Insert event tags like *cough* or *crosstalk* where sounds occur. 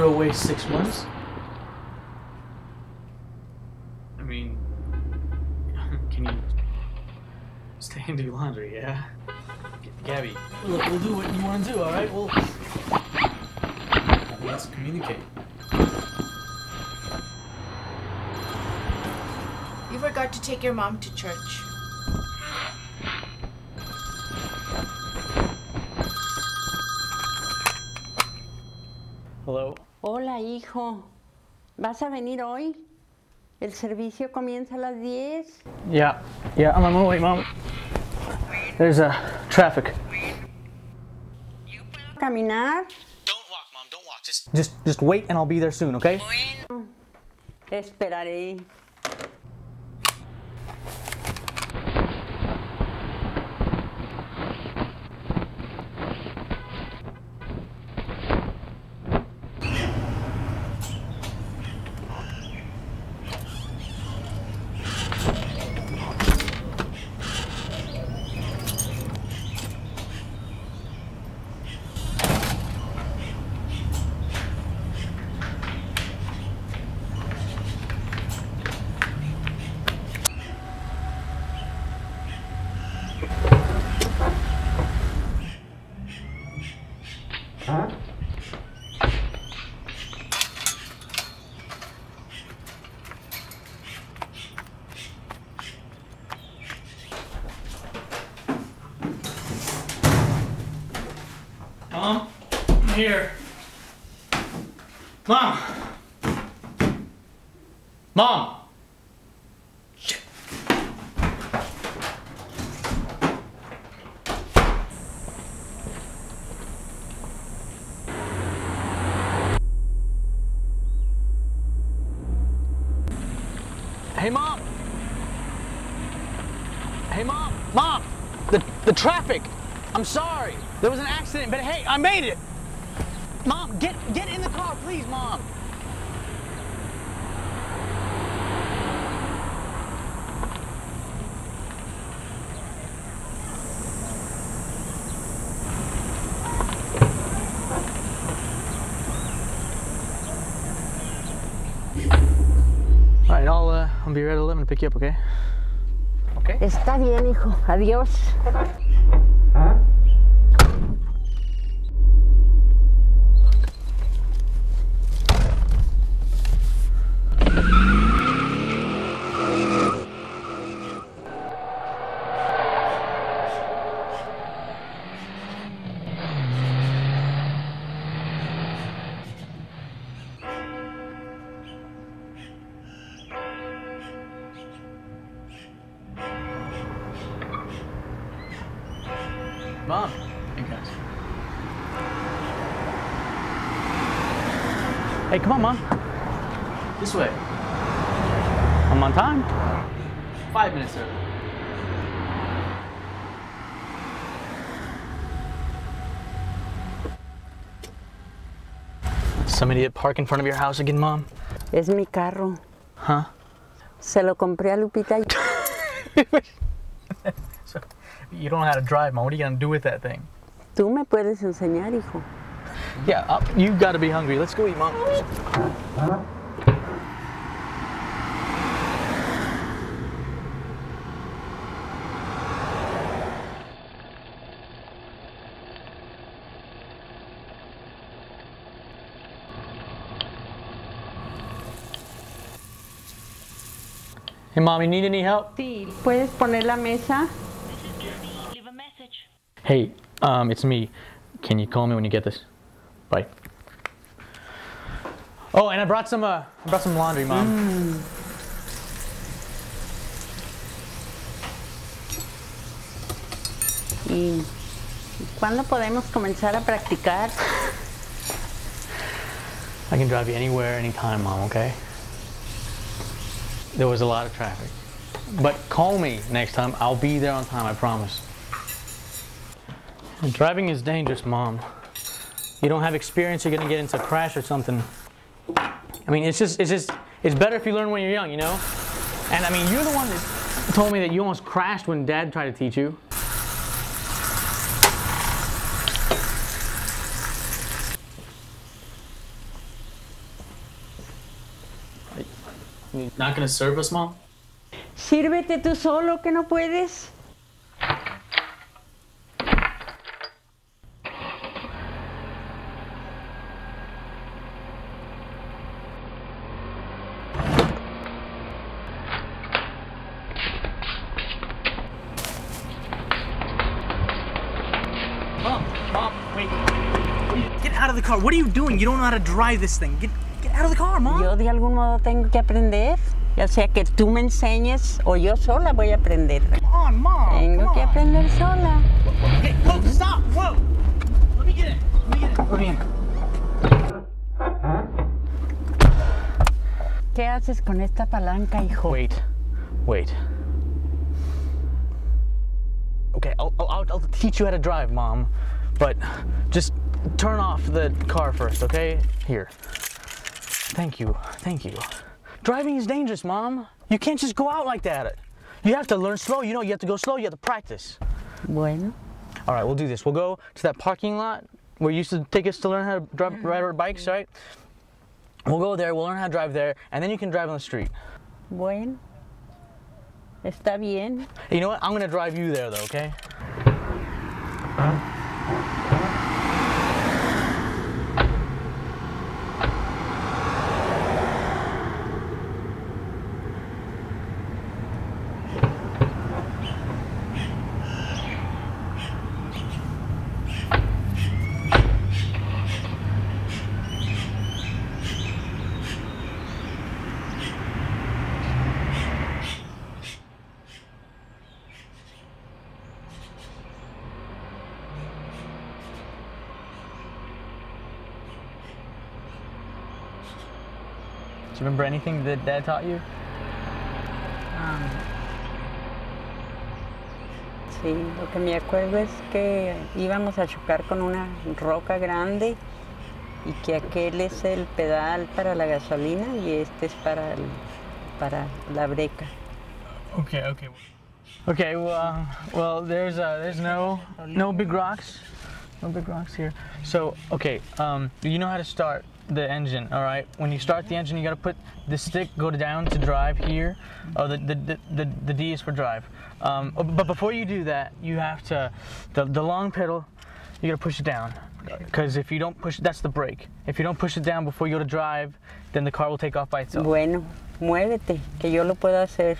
throw away six months? I mean, *laughs* can you stay and do laundry, yeah? Gabby, look, we'll do what you want to do, alright? We'll. Let's communicate. You forgot to take your mom to church. Hijo. ¿Vas a venir hoy? El servicio comienza a las 10. Yeah, yeah, I'm on my way, Mom. There's uh, traffic. ¿Caminar? Don't walk, Mom, don't walk. Just, just, just wait and I'll be there soon, okay? Esperaré. Mom, I'm here. Mom! Mom! Hey, Mom! Hey, Mom! Mom! The, the traffic! I'm sorry. There was an accident, but hey, I made it. Mom, get get in the car, please, Mom. All right, I'll uh, I'll be right at 11 to pick you up, okay? Okay. Está bien, hijo. Adiós. Mom. Hey guys. Hey, come on, Mom. This way. I'm on time. Five minutes early. Some idiot park in front of your house again, Mom? Es mi carro. Huh? Se lo compré a Lupita. *laughs* y- So, you don't know how to drive, Mom. What are you gonna do with that thing? Tú me puedes enseñar, hijo. Yeah, uh, you gotta be hungry. Let's go eat, Mom. Hey, Mom, you need any help? Sí. ¿Puedes poner la mesa? Leave a message. Hey, um, it's me. Can you call me when you get this? Bye. Oh, and I brought some. Uh, I brought some laundry, Mom. ¿Y cuándo podemos comenzar a practicar? I can drive you anywhere, anytime, Mom. Okay. There was a lot of traffic, but call me next time. I'll be there on time. I promise. Driving is dangerous, Mom. You don't have experience, you're gonna get into a crash or something. I mean, it's just, it's just, it's better if you learn when you're young, you know? And I mean, you're the one that told me that you almost crashed when Dad tried to teach you. Not gonna serve us, Mom? Sírvete tú solo que no puedes. Mom, mom, wait. Get out of the car. What are you doing? You don't know how to drive this thing. Get, get out of the car, mom. Yo de algún modo tengo que aprender. Ya sea que tú me enseñes o yo sola voy a aprender. Come on, mom. Tengo come que on. aprender sola. Hey, whoa, stop, whoa. Let me get in. Let me get in. Let me in. ¿Qué haces con esta palanca, hijo? Wait, wait. Okay, I'll, I'll, I'll teach you how to drive, mom. But just turn off the car first, okay? Here. Thank you, thank you. Driving is dangerous, mom. You can't just go out like that. You have to learn slow. You know, you have to go slow. You have to practice. Bueno, All right, we'll do this. We'll go to that parking lot where you used to take us to learn how to drive, mm-hmm. ride our bikes, mm-hmm. right? We'll go there. We'll learn how to drive there, and then you can drive on the street. bueno. Está bien. You know what? I'm gonna drive you there though, okay? Do you remember anything that Dad taught you? Sí, lo que me acuerdo es que íbamos a chocar con una roca grande y que aquel es el pedal para la gasolina y este es para, el- para la breca. Okay, okay. Okay, well, uh, well, there's uh, there's no no big rocks, no big rocks here. So, okay, um, you know how to start the engine, all right? When you start the engine, you gotta put the stick go down to drive here. Oh, the the the, the, the D is for drive. Um, oh, but before you do that, you have to the the long pedal. You gotta push it down. Because if you don't push, that's the brake. If you don't push it down before you go to drive, then the car will take off by itself. Bueno, muévete, que yo lo puedo hacer.